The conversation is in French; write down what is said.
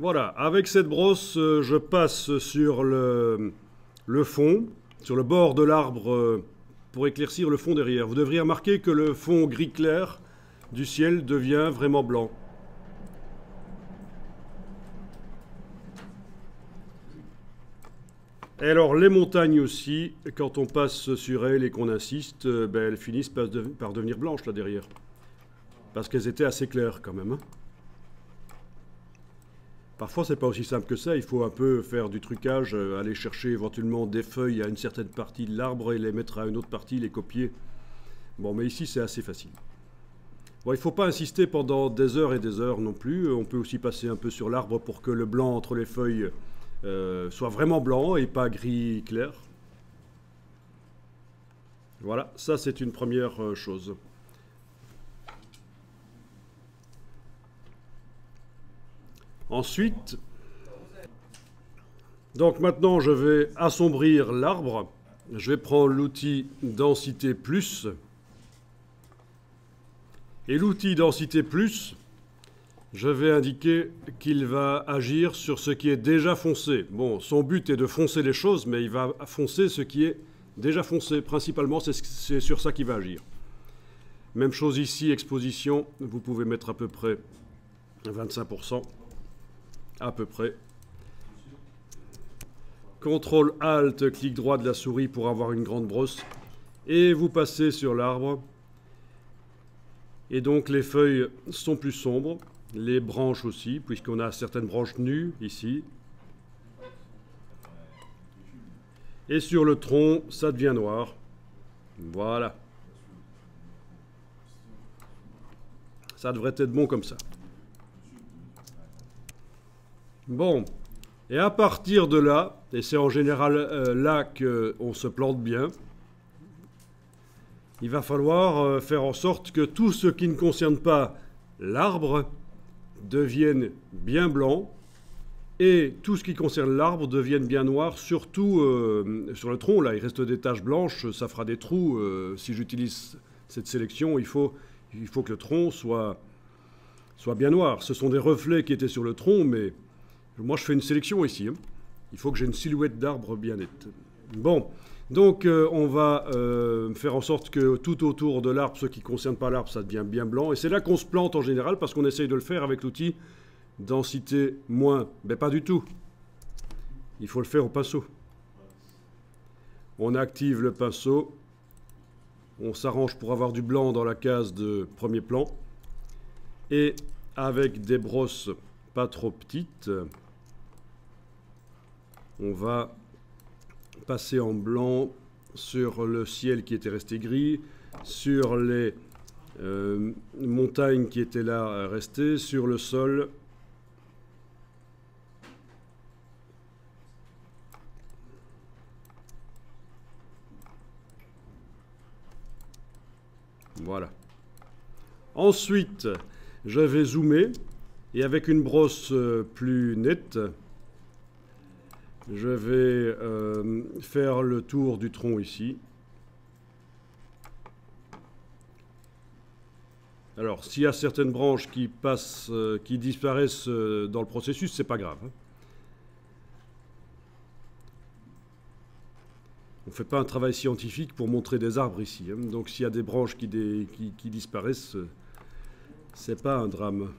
Voilà, avec cette brosse, euh, je passe sur le, fond, sur le bord de l'arbre euh, pour éclaircir le fond derrière. Vous devriez remarquer que le fond gris clair du ciel devient vraiment blanc. Et alors les montagnes aussi, quand on passe sur elles et qu'on insiste, euh, ben, elles finissent par devenir blanches là derrière. Parce qu'elles étaient assez claires quand même. hein. Parfois c'est pas aussi simple que ça, il faut un peu faire du trucage, euh, aller chercher éventuellement des feuilles à une certaine partie de l'arbre et les mettre à une autre partie, les copier. Bon mais ici c'est assez facile. Bon, il ne faut pas insister pendant des heures et des heures non plus. On peut aussi passer un peu sur l'arbre pour que le blanc entre les feuilles euh, soit vraiment blanc et pas gris clair. Voilà, ça c'est une première euh, chose. Ensuite, donc maintenant je vais assombrir l'arbre. Je vais prendre l'outil densité plus. Et l'outil densité plus, je vais indiquer qu'il va agir sur ce qui est déjà foncé. Bon, son but est de foncer les choses, mais il va foncer ce qui est déjà foncé. Principalement, c'est ce- c'est sur ça qu'il va agir. Même chose ici, exposition, vous pouvez mettre à peu près 25%. À peu près. CTRL ALT, clic droit de la souris pour avoir une grande brosse. Et vous passez sur l'arbre. Et donc les feuilles sont plus sombres, les branches aussi, puisqu'on a certaines branches nues ici. Et sur le tronc, ça devient noir. Voilà. Ça devrait être bon comme ça. Bon. Et à partir de là, et c'est en général euh, là qu'on se plante bien, il va falloir euh, faire en sorte que tout ce qui ne concerne pas l'arbre devienne bien blanc et tout ce qui concerne l'arbre devienne bien noir, surtout euh, sur le tronc. Là, il reste des taches blanches, ça fera des trous. euh, si j'utilise cette sélection, il faut, il faut que le tronc soit, soit bien noir. Ce sont des reflets qui étaient sur le tronc, mais moi je fais une sélection ici. hein. Il faut que j'ai une silhouette d'arbre bien nette. Bon, donc euh, on va euh, faire en sorte que tout autour de l'arbre, ce qui ne concerne pas l'arbre, ça devient bien blanc. Et c'est là qu'on se plante en général parce qu'on essaye de le faire avec l'outil densité moins. Mais pas du tout. Il faut le faire au pinceau. On active le pinceau. On s'arrange pour avoir du blanc dans la case de premier plan. Et avec des brosses pas trop petites, on va passer en blanc sur le ciel qui était resté gris, sur les euh, montagnes qui étaient là euh, restées, sur le sol. Voilà. Ensuite, je vais zoomer et avec une brosse euh, plus nette, je vais euh, faire le tour du tronc ici. Alors, s'il y a certaines branches qui passent, euh, qui disparaissent euh, dans le processus, c'est pas grave. hein. On ne fait pas un travail scientifique pour montrer des arbres ici. hein. Donc, s'il y a des branches qui, dé- qui- qui disparaissent, c'est pas un drame.